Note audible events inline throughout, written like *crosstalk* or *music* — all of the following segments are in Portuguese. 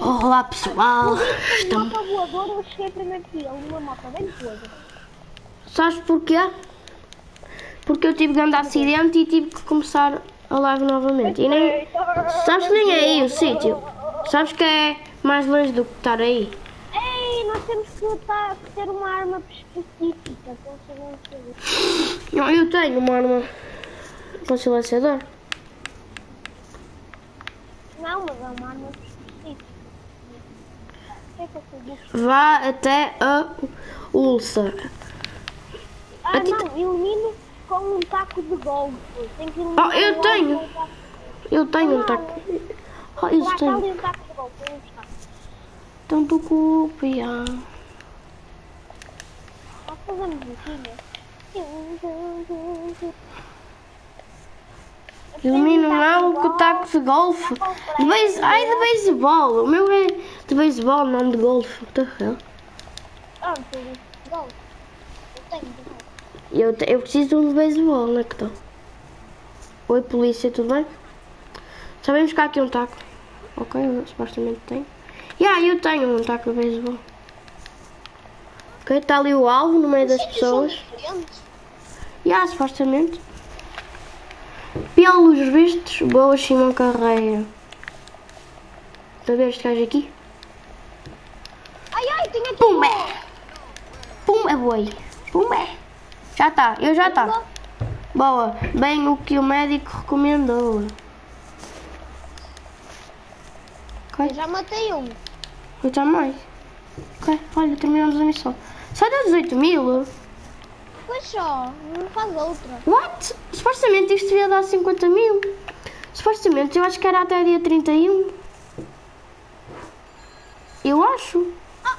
Olá pessoal, estamos... Moto voadora, eu cheguei primeiro que ele, uma moto bem coisa. Sabes porquê? Porque eu tive grande acidente e tive que começar a live novamente. E nem... Sabes que nem é aí o sítio. Sabes que é mais longe do que estar aí. Ei, nós temos que, lutar, ter uma arma específica. Não, eu tenho uma arma com silenciador. Não, mas é uma arma eu? Vá até a Ulsa. Ah, A não, ilumino com um taco de golfe. Tem que iluminar Oh, eu tenho. Eu tenho um taco. Oh, Lá está tenho. um taco de golfe, buscar. Tanto copia. Nós fazemos isso, né? Ilumino não com taco de golfe. De beis... Ai, de beisebol. O meu é de beisebol, não de golfe. What the hell? Ah. Golfe. Eu tenho de golfe. Eu, preciso de um de beisebol, não é que estou? Oi, polícia, tudo bem? Sabemos que há aqui um taco. Ok, eu supostamente tenho. Yeah, eu tenho um taco de beisebol. Ok, está ali o alvo no meio das pessoas. Yeah, supostamente. Pelos vistos, boa Simão Carreira. Está a ver este gajo aqui? Ai, ai, tem aqui. Pum, é. Pum, é boi. Pum, é. Já está, eu já está. Boa, bem o que o médico recomendou. Eu já matei um. Eu também. Ok, olha, terminamos a missão. Sai das 18 mil? Pois só, não faz outra. What? Supostamente isto devia dar 50 mil. Supostamente eu acho que era até dia 31. Eu acho. Ah,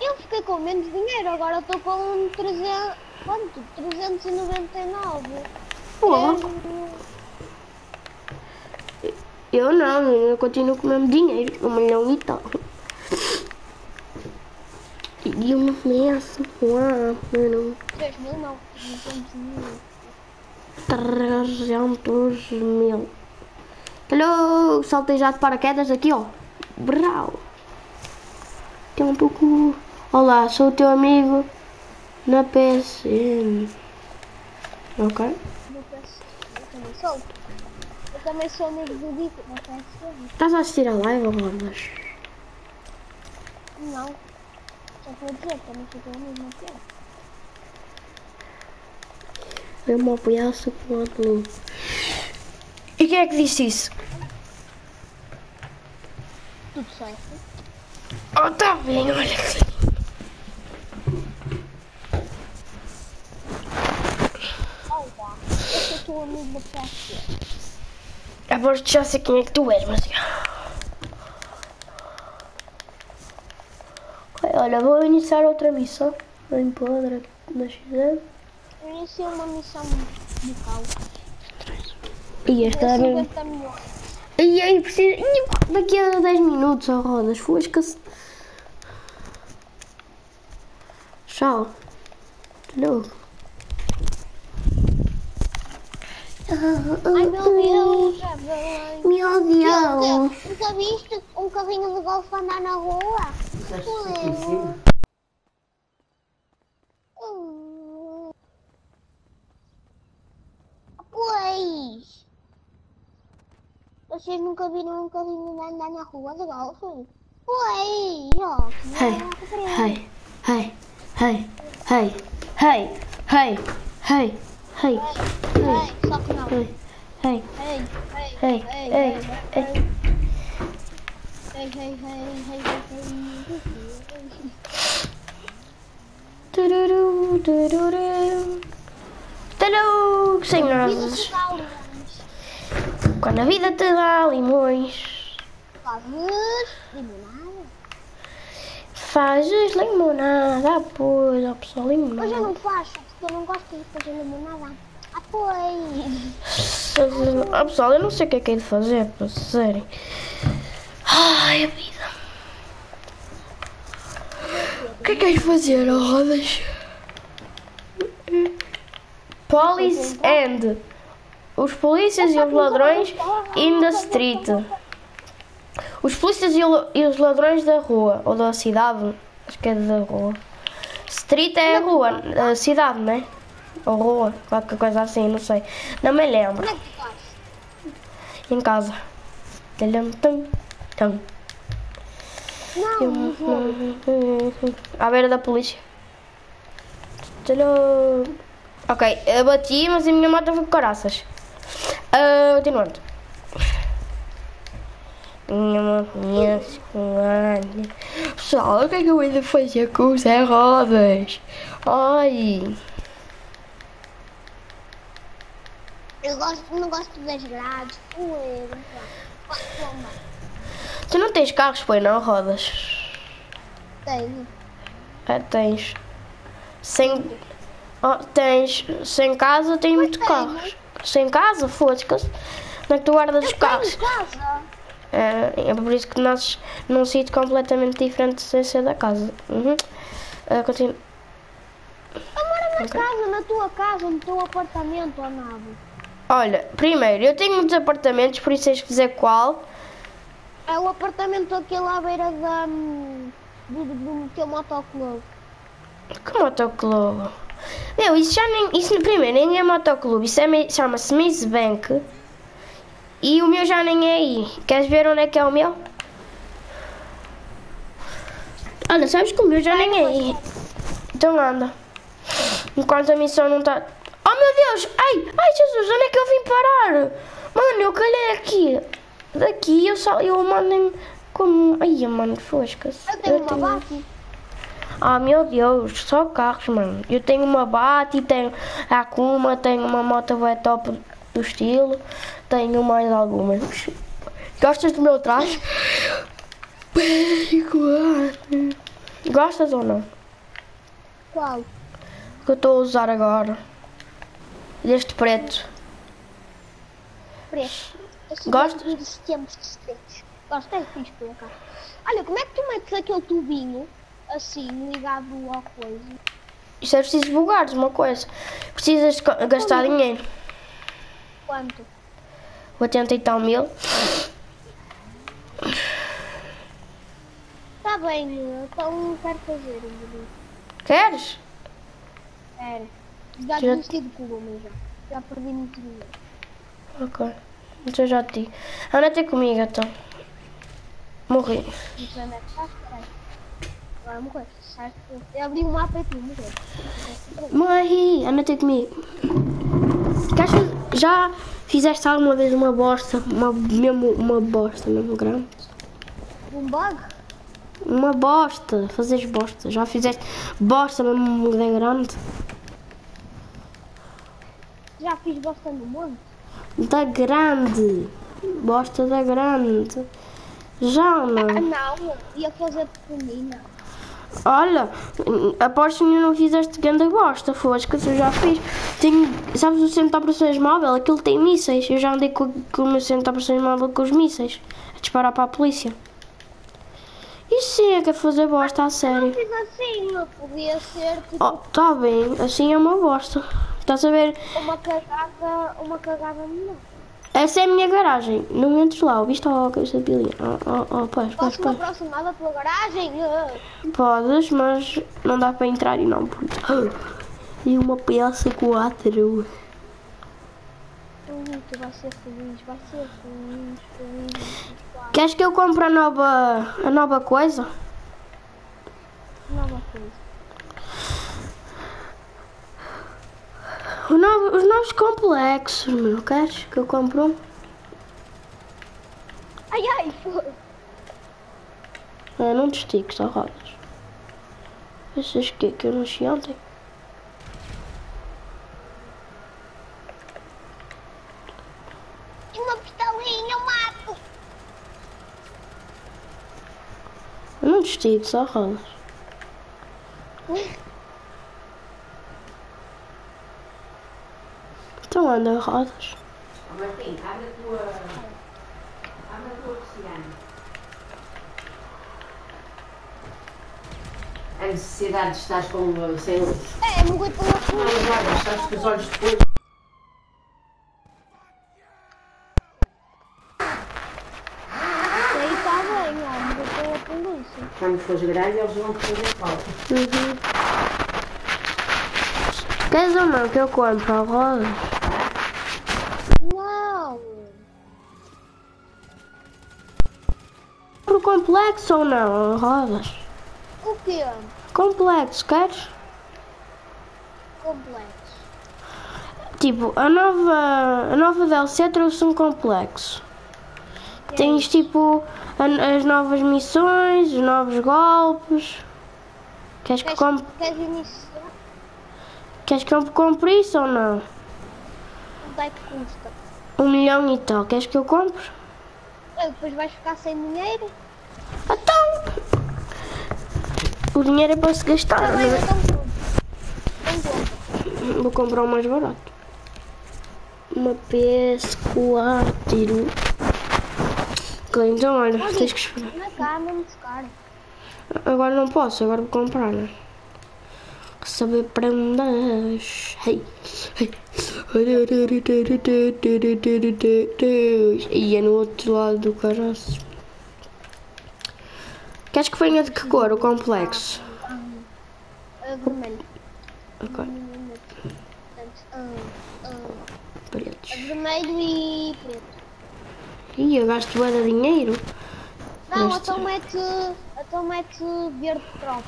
eu fiquei com menos dinheiro, agora estou com 300. Quanto? 399. Porra. Eu não, eu continuo com o mesmo dinheiro. Um milhão e tal. E uma mesa. Uau, mano. 3 mil não. 200 mil. 300 mil. Hello, saltei já de paraquedas aqui, ó. Brau. Tem um pouco. Olá, sou o teu amigo na PSN. Ok. Eu também sou. Eu também sou amigo do Dico na PSN. Estás a assistir a live ou? Não. Só vou dizer, também sou teu amigo na PSN. Eu me apoiasse com o outro. E quem é que disse isso? Tudo certo. Oh, tá bem, olha aqui. Olá, eu sou teu amigo da PSN. Agora já sei quem é que tu és, mas. Olha, vou iniciar outra missão. Não enquadra na XZ. Eu iniciei uma missão local. E esta É. 50 milhões. E aí precisa. Ih, Daqui a 10 minutos, ó rodas, fosca-se. Tchau. Não. Ai meu Deus, já veio. Meu Deus. Nunca viste um carrinho de golfe andar na rua? Hum. Hum. Pois. Vocês nunca viram um de andar na rua de golfe? Pois, ó. que Hey, maravilha. hey, hey, hey, hey, hey, hey, hey, hey, Hey, só que não. hey, hey, Hey, hey, hey, hey, hey, hey, hey. hey, hey, hey, hey, hey. Tururu, tururu. Tururu, senhoras. Quando a vida te dá limões, Fazes limonada? fazes limonada. Pois, ó pessoal, Mas eu limonada. não faço, porque eu não gosto de fazer limonada. Ah, pois. Ó pessoal, eu não sei o que é que é de fazer, para sério. Ai, a vida. O que é que é de fazer, ó rodas? Police and os polícias e os ladrões in the street. Os polícias e, os ladrões da rua, ou da cidade, acho que é da rua. Street é a rua, a cidade, né? Ou rua, qualquer coisa assim, não sei. Não me lembro. Em casa. Tum. Não, jogo. *laughs* À beira da polícia. Ok, eu bati, mas a minha moto foi com caraças. Ah, continuando. Pessoal, o que é que eu ainda fazer com os Zé Rodas? Ai. Eu gosto, não gosto das grades. Poeira. Tu não tens carros, pois não, Rodas? Tenho. É, tens. Sem. Oh, tens. Sem casa tem muito tenho. carros. Sem casa, foda-se. Onde é que tu guardas os carros? tenho casa. É, é por isso que nasces num sítio completamente diferente sem ser da casa. Uhum. Ah, continua. Eu moro na casa, na tua casa, no teu apartamento, ou nada. Olha, primeiro, eu tenho muitos apartamentos, por isso tens que dizer qual. É o apartamento aquele à beira da, hum, do, do, teu motoclube. Que motoclube? Meu, isso já nem. Isso primeiro nem é motoclube, isso é, chama-se Miss Bank. E o meu já nem é aí. Queres ver onde é que é o meu? Olha, sabes que o meu já nem é aí. Então anda. Enquanto a missão não está. Oh meu Deus! Ai! Ai Jesus, onde é que eu vim parar? Mano, eu calhei aqui. Daqui eu só. Eu mandei como. Ai, mano, fosca-se. Eu tenho uma bate. Ah, meu Deus, só carros, mano. Eu tenho uma Bati, tenho a Akuma, tenho uma moto bué top do estilo, tenho mais algumas. Gostas do meu traje? *laughs* Perigoso. Gostas ou não? Qual? Que eu estou a usar agora. Deste preto. Preço. Gosto dos tempos de pretos. Gosto, é fixe por acaso. Olha, como é que tu metes aquele tubinho assim, ligado ao coisa? Isto é preciso bugares uma coisa. Precisas gastar dinheiro. Quanto? 80 e tal mil. Tá bem, então quero fazer um vídeo. Queres? Era. Já desisti de Colômbia já. Já perdi muito dinheiro. Ok. Então já te digo. Anda ter comigo então. Morri. É. Eu abri mapa e tu. Morri, anda ter comigo. Queres faz- Já fizeste alguma vez uma bosta, uma, mesmo uma bosta mesmo grande? Um bug? Uma bosta, fazes bosta. Já fizeste bosta mesmo bem grande? Já fiz bosta no mundo? Da grande. Bosta da grande. Já Ah, não. não. Ia fazer pequenina. Olha, aposto que não fizeste grande bosta, foi que eu já fiz. Tenho, sabes o centro de operações móvel? Aquilo tem mísseis. Eu já andei com, com o meu centro de operações móvel com os mísseis. A disparar para a polícia. Isso sim é que é fazer bosta a Não sério. fiz assim. Não podia ser tipo Oh, tá bem, assim é uma bosta. Estás a ver? uma cagada, uma cagada melhor. Essa é a minha garagem. Não entres lá, ouviste a cabeça de pilinha? Oh, oh, oh, pois, pois, Posso me aproximar da tua garagem? Ah, Podes, mas não dá para entrar e não, puto. E uma PS4. Hum, tu vai ser feliz, vai ser feliz. feliz. Queres que eu compre a nova, a nova coisa? Nova coisa. Novo- os novos complexos, meu. Queres que eu compre um? Ai, ai, foi. É, não te só rodas. Essas que que eu não cheguei ontem? Uma pistolinha, eu mato. Eu não te estico, só rodas. não anda Martim, abre a tua. Abre a tua persiana. A necessidade de estar com. sem luz. É, não aguento lá. Não, não, não, estás com os olhos depois. Quando for grande, eles vão fazer falta. Uhum. Queres ou não que eu compro a rosa? Complexo ou não? Rodas? O quê? Complexo, queres? Complexo. Tipo, a nova, a nova DLC trouxe um complexo. Tens tipo a- as novas missões, os novos golpes. Queres que, Queres, compre, queres iniciar? queres que eu compre isso ou não? Quanto é que custa? Um milhão e tal. Queres que eu compre? Ah, Depois vais ficar sem dinheiro? Então! O dinheiro é para se gastar. Tá não é? então. Vou comprar o mais barato. Uma PS4. Ok, então olha, tens que esperar. Agora não posso, agora vou comprar, né? Saber prendas. Hey. Hey. E é no outro lado do caraço. Queres que venha de que cor o complexo? Vermelho. Ok, Portanto, pretos. vermelho e preto. Ih, eu gasto bué de dinheiro. Não, Este- então mete, então mete verde tropa.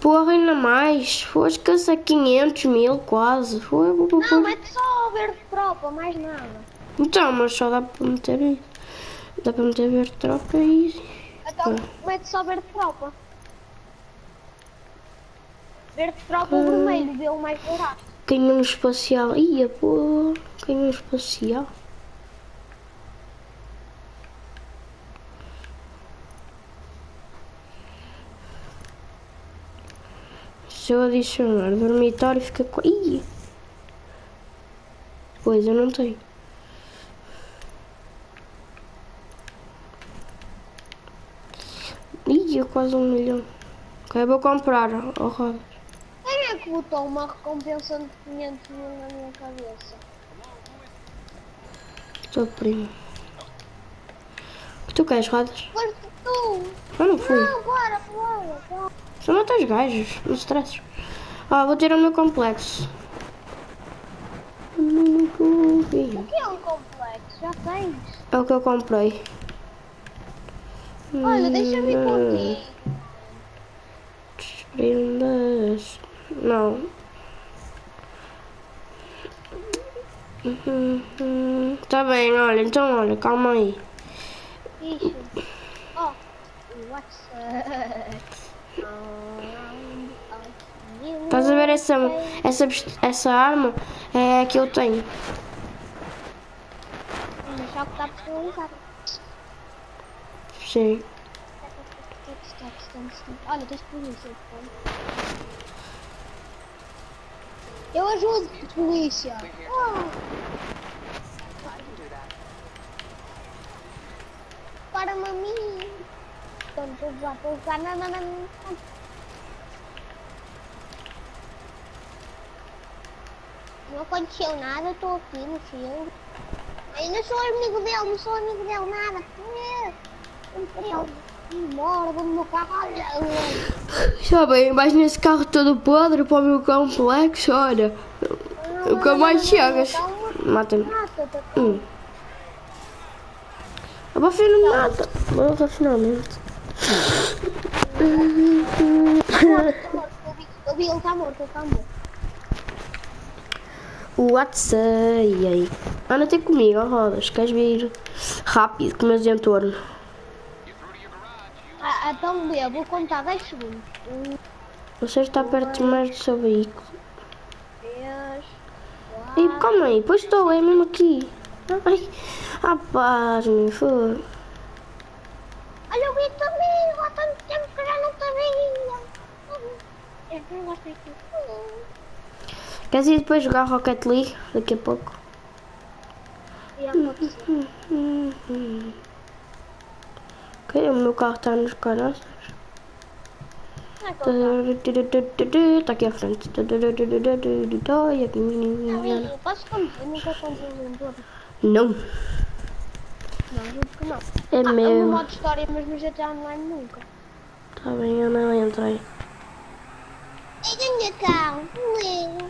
Porra, ainda mais. Foi a 500 mil quase. Foi, vou Não, pôr- mete só verde tropa, mais nada. Então, mas só dá para meter isso. Dá para meter ver troca e. Então mete só verde tropa. Verde tropa ou vermelho, vê o mais barato. Canhão espacial. Ia, pô. Canhão espacial. Se eu adicionar dormitório fica com. Ih! Pois eu não tenho. Eu quase um milhão. Ok, vou comprar. Oh, rodas. Quem é que botou uma recompensa de 500 mil na minha cabeça? Estou primo. O que tu queres, rodas? Foste tu! Eu não fui. Não, bora, bora, bora. Só mata os gajos, não stresses. Ah, vou tirar o meu complexo. O que é um complexo? Já tens. É o que eu comprei. Olha, deixa-me ir Hum. contigo. Prendas. Não. Uhum. Tá bem, olha, então olha, calma aí. Ixi. Oh, what's up? Estás a ver essa, essa, essa arma? É que eu tenho. Mas só que está personalizado. Sim. Olha, tens polícia. Eu ajudo, polícia. Oh. Para-me a mim. Estão todos lá para usar. Não, não, não, não. Aconteceu nada, estou aqui no filme. Eu não sou amigo dele, não sou amigo dele, nada. Ele embora, vou no meu carro, bem, mas nesse carro todo podre para o meu complexo, olha. O que mais chegas? Mata-me. Hum. A Buffy não me mata. Morra finalmente. Eu vi, ele está morto, ele está morto. What's aí? Anda ter comigo, Rodas. Queres vir rápido com o meu? Então vê, vou contar 10 segundos. Um, Você está perto mais do seu veículo. três, E quatro. calma aí, pois estou, é mesmo aqui. Ai, rapaz, me foi. Olha o Vitor amigo, há tanto tempo que eu já não te via. Eu não gosto aqui. Queres ir depois jogar Rocket League daqui a pouco? E a pode ser. Ok, o meu carro está nos é ele tá. Está aqui à frente. E aqui. Amigo, posso conduzir? Não. Não, juro que não. É Ah, meu. modo história, mas no GTA Online nunca. Tá bem, eu não entrei. Cá, meu.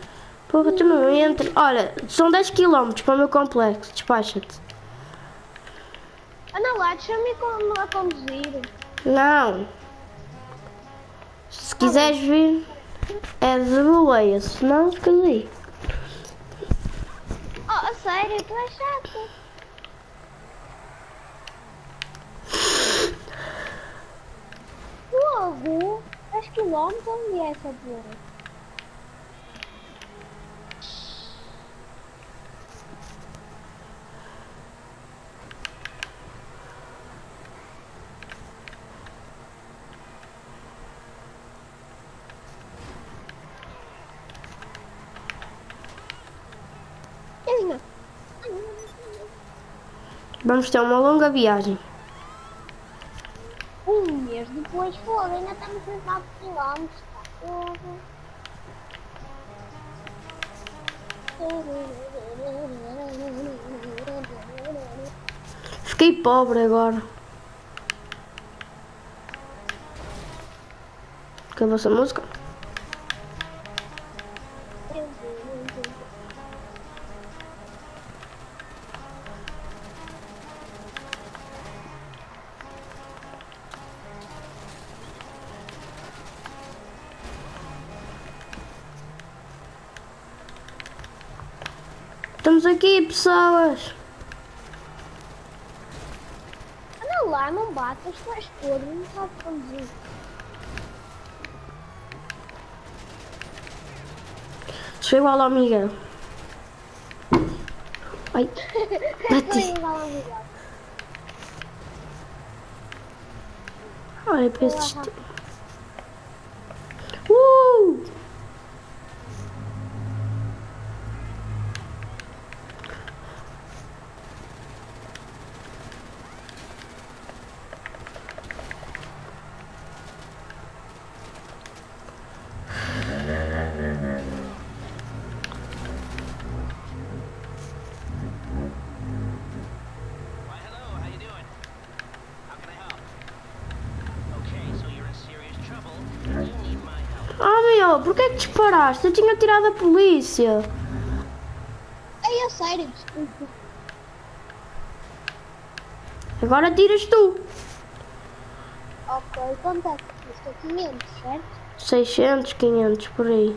Porra, tu não entra. Olha, são 10 km para o meu complexo. Despacha-te. Anda lá, deixa-me con- a conduzir. Não. Se quiseres vir, é de boleia. Se não, aí. Oh, sério, tu és chato. Logo, 10 km, onde é essa porra? Vamos ter uma longa viagem. Um mês depois, foda, ainda estamos a 9 km. Fiquei pobre agora. Acabou essa música? Aqui, pessoas. Anda lá, não batas, tu és podre, não sabes conduzir. Sou *laughs* igual ao Miguel. Ai, bati. é igual a é disparaste? Eu tinha tirado a polícia. Ei, a sério, desculpa. Agora tiras tu. Ok, quanto é que custa? 500, certo? 600, 500, por aí.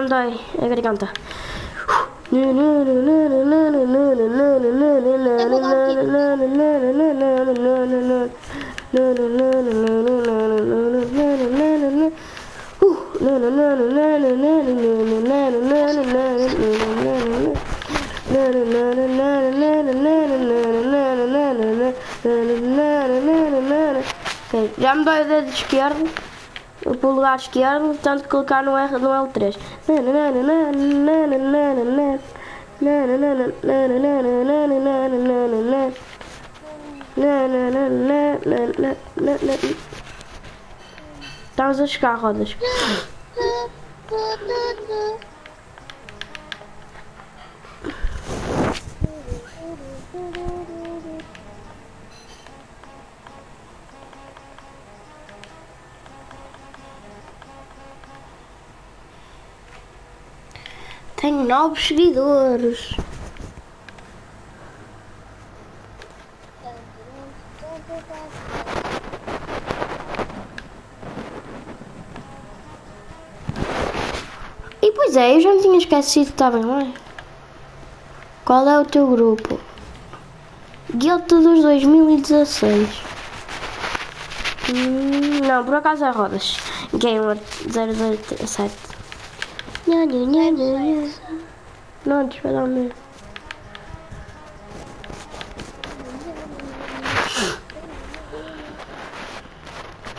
me dói a garganta. Ok, me dói o dedo esquerdo, o polegar esquerdo, tanto que no R no L3. Estamos a chegar, rodas. *laughs* Tenho novos seguidores. E pois é, eu já me tinha esquecido, está bem, não é? Qual é o teu grupo? Guilty dos 2016. Hum, não, por acaso é rodas. Gamer 007. Gna, gna, gna, non, tu vas dans le...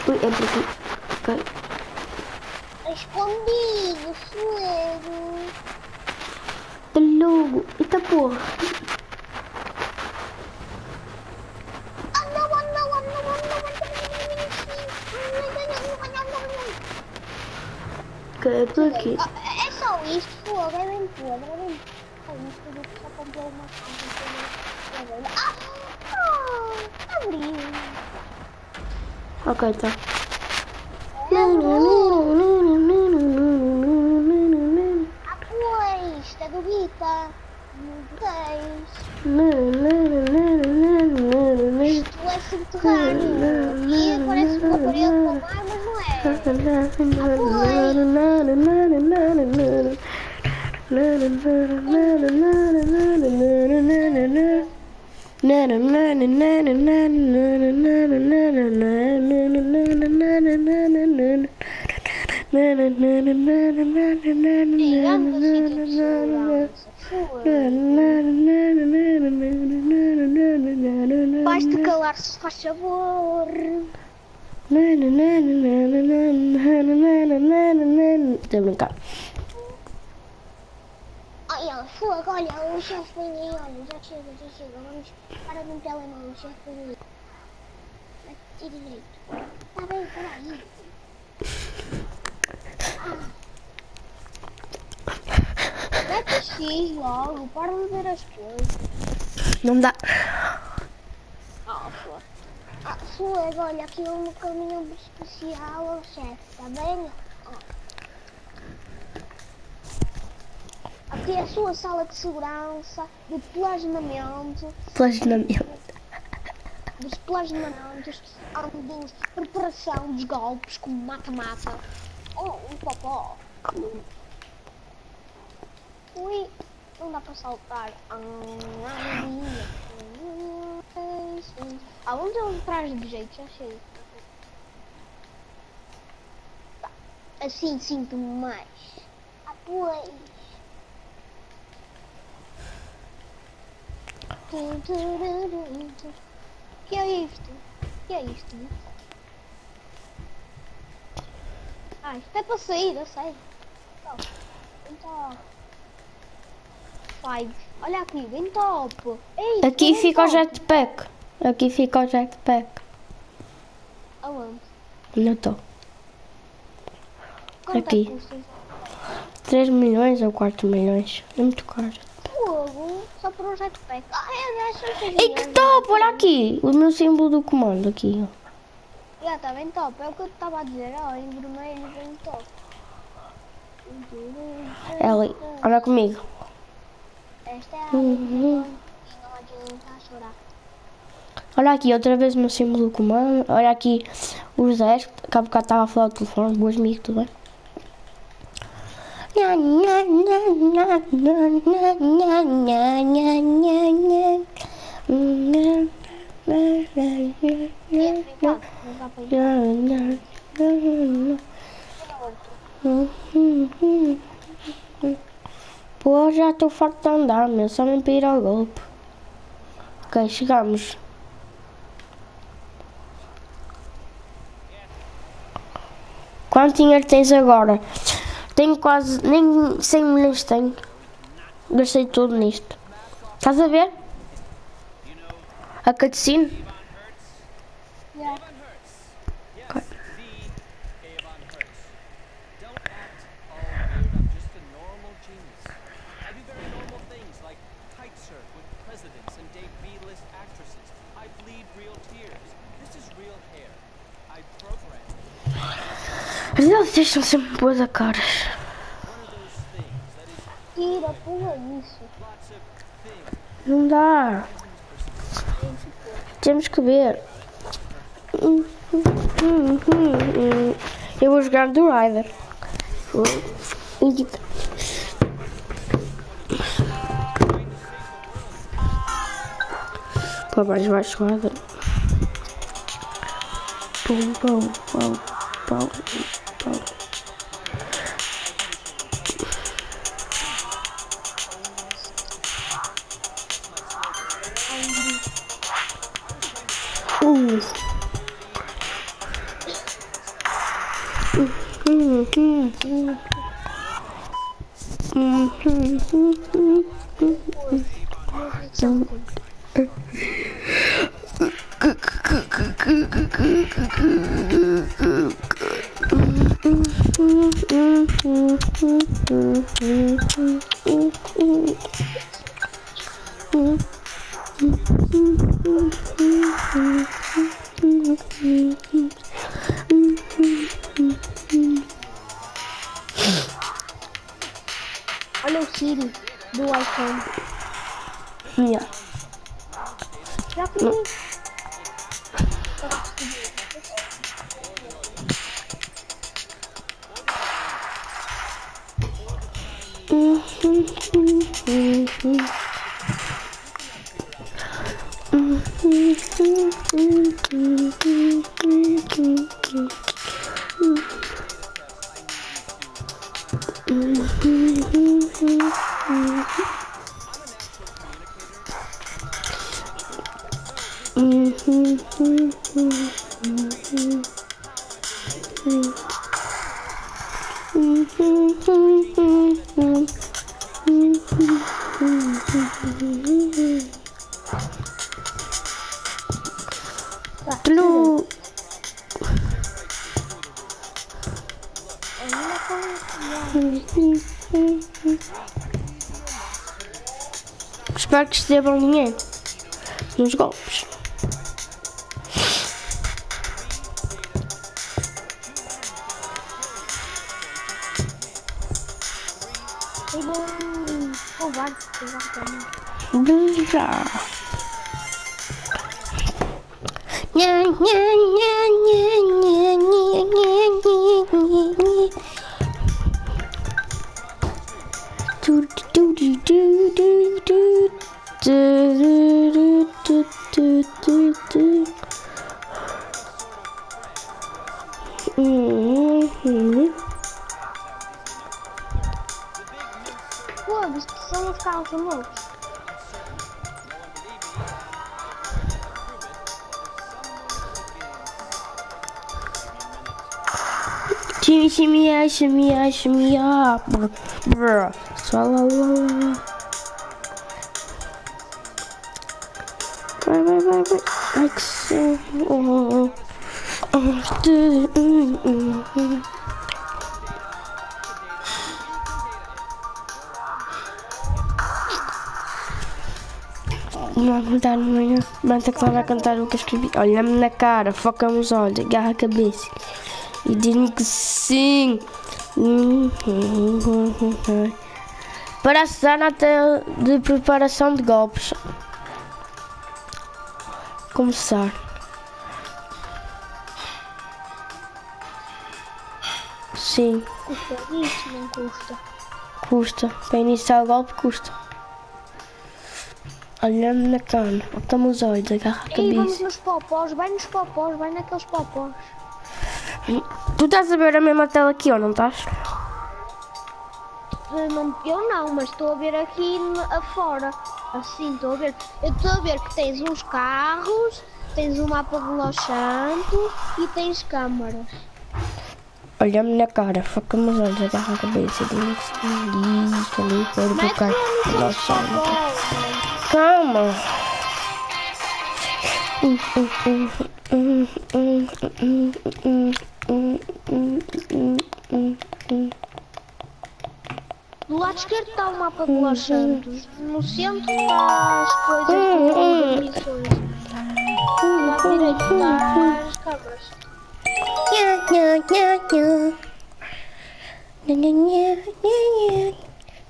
Oui, elle Só uma coisa. Ah, ah, abriu. Ok, tá. Ah, é do Rita. Não tens. Isto é subterrâneo. E parece uma parede com mar, mas não é. Basta calar-se, faz favor. Estou a brincar. Fogo, olha, o aí, olha, já chega, já chega. Vamos para no telemóvel, o aí. Aqui direito. Tá bem, peraí. Mete X logo, para de ver as coisas. Não dá. Ah. Ah, fogo, olha, aqui é um caminhão especial ao chefe, tá bem? Aqui é a sua sala de segurança, de plasmamento, Plaginamento. dos plasmamentos, ambos, preparação dos golpes como mata-mata. Oh, um popó. Ui, não dá para saltar. Ah, ah, vamos ver atrás de jeito, já sei. Tá. Assim sinto-me mais. Ah, Que é isto? Que é isto? Ah, isto é para sair, eu sei. Então, então. Five. Olha aqui, bem top. Ei, Aqui bem fica o top. jetpack. Aqui fica o jetpack. Aonde? Não estou. Quanto Aqui. É que custa? 3 milhões ou 4 milhões. É muito caro. Só para um jetpack. Ah, é, é que top! Olha aqui. O meu símbolo do comando aqui. ó. Já, tá bem top. É o que eu estava a dizer. Ó, em vermelho, bem top. Ellie, olha comigo. Esta é a Uhum. Olha aqui, outra vez o meu símbolo do comando. Olha aqui os 10. Que há bocado estava a falar do telefone. Boas amigos, tudo bem? Pô, já estou farto de andar, meu. Só mesmo para ir ao golpe. Ok, chegamos. Quanto dinheiro tens agora? Tenho quase, nem 100 milhões tenho. Gastei tudo nisto. Estás a ver? A cutscene? Vocês são sempre boas a caras. Tira, pula isso. Não dá. Temos que ver. Eu vou jogar do Rider. Pô, mais baixo nada. Pum, pum, pum, pum. Ooh. Tlu. Espero que recebam dinheiro nos golpes. oh there's so much thousand looks. Shimmy, shimmy, yeah, shimmy, yeah, shimmy, yeah, bruh, bruh, swallow. oh oh oh oh oh oh Oh, oh, oh, oh, oh, oh, oh, oh. Não dá amanhã. Manta que vai cantar o que eu escrevi. Olha-me na cara, foca-me os olhos, agarra a cabeça. E diz-me que sim. Parece a até de preparação de golpes. Começar. Sim, Custa isso, não custa. custa. Para iniciar o golpe custa. Olhando na cara, bota-me os olhos, agarra a Ei, vamos cabeça. nos popós, vai nos popós, vai naqueles popós. Tu estás a ver a mesma tela aqui ou não estás? Eu não, eu não, mas estou a ver aqui afora. Assim, estou a ver. Eu estou a ver que tens uns carros, tens um mapa de Los Santos e tens câmaras. Olha-me na cara, foca-me os olhos, agarra a cabeça. Diz isto ali, do Mete carro. Nossa, popós. Calma. Do lado esquerdo está o mapa de Los Santos. No centro está as coisas que com as missões. Do lado direito está as câmaras.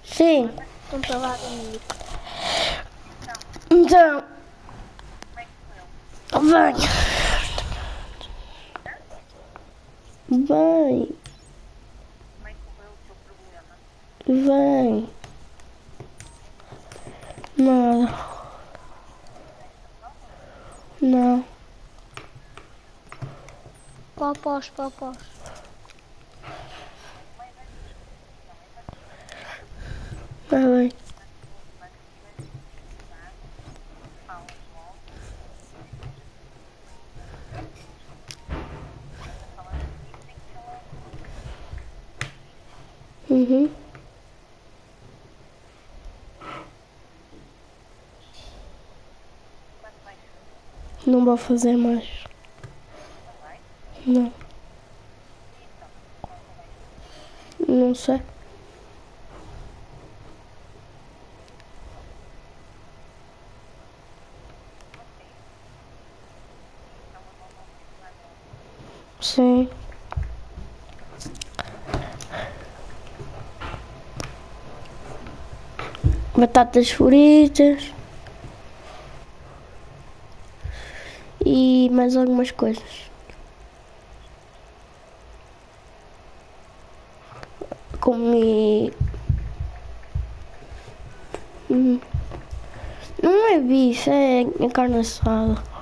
Sim. Estão para lá, Dominique. Então. Vem. Vem. Vem. Não. Não. Popós, popós. Vai, vai. Uhum. Não vou fazer mais. Não. Não sei. Sim. Batatas fritas. E mais algumas coisas. Comi. Hum. Não é bife, é carne assada.